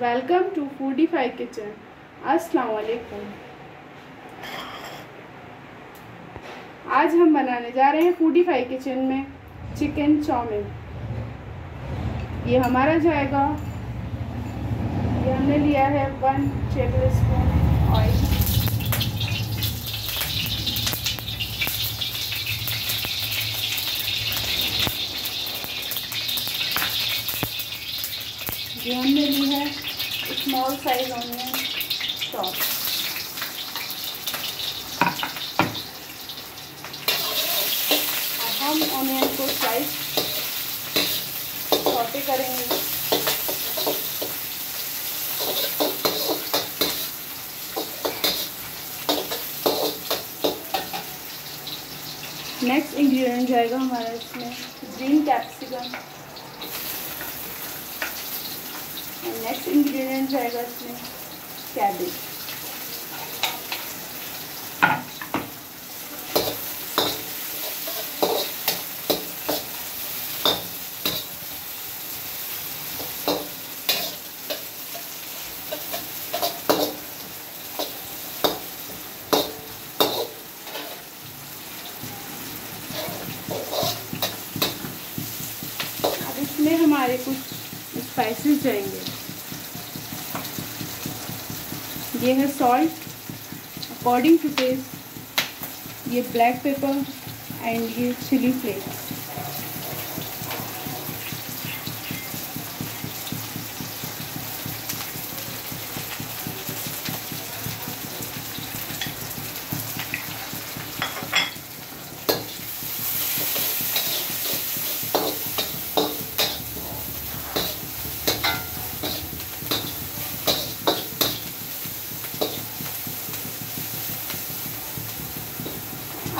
Welcome to foodie five kitchen. अस्सलाम वालेकुम आज हम बनाने जा रहे हैं फूडी फाइव किचन में चिकन चाउमिन। ये हमारा जाएगा। ये हमने लिया है वन टेबल स्पून ऑयल। ये हमने ली है स्मॉल साइज़ ऑनियन चॉप हम ऑनियन को स्लाइस करेंगे। नेक्स्ट इंग्रेडिएंट जाएगा हमारा इसमें ग्रीन कैप्सिकम नेक्स्ट इंग्रेडिएंट जाएगा इसमें कैबेज हमारे कुछ स्पाइसेस जाएँगे। ये है सॉल्ट अकॉर्डिंग टू टेस्ट ये ब्लैक पेपर एंड ये चिली फ्लेक्स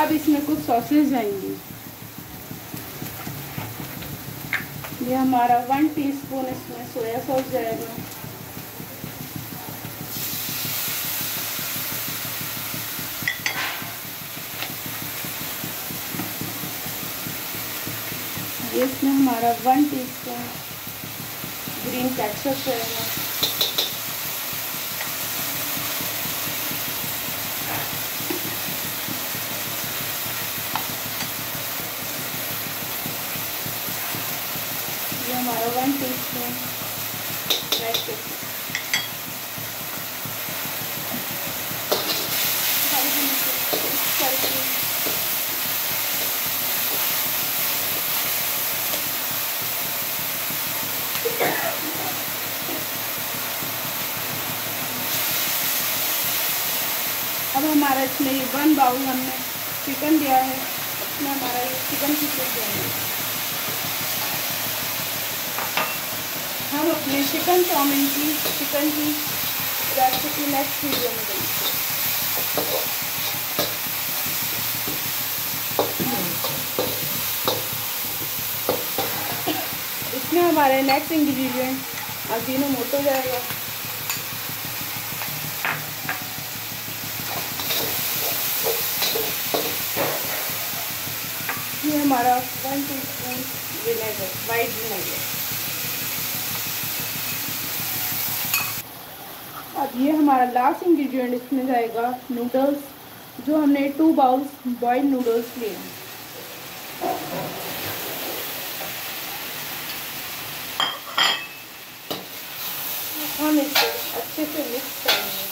अब इसमें कुछ सॉसेज जाएँगी। ये हमारा वन टीस्पून इसमें सोया सॉस जाएगा। ये इसमें हमारा वन टीस्पून ग्रीन केचप जाएगा। हमारा one teaspoon red pepper अब हमारा इसमें ये वन बाउल हमने चिकन दिया है। इसमें हमारा ये चिकन पीसेस जाएँगे अपने चिकन चाउमिन की, चिकन की रेसिपी नेक्स्ट वीडियो में देंगे इसमें हमारे नेक्स्ट इंग्रेडिएंट अजीनो मोटो जाएगा। ये हमारा one teaspoon vinegar white vinegar अब ये हमारा लास्ट इंग्रेडिएंट इसमें जाएगा नूडल्स जो हमने टू बाउल्स बॉइल्ड नूडल्स लिए हैं। हम इसे अच्छे से मिक्स करेंगे।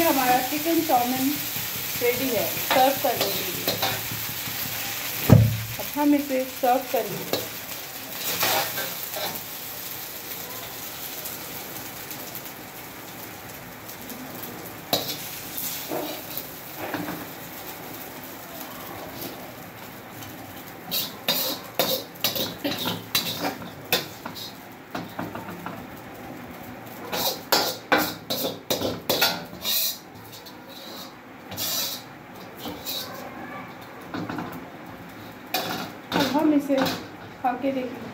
ये हमारा चिकन चाउमिन रेडी है। सर्व कर लीजिए अब हम इसे सर्व कर अब इसे खा के देखेंगे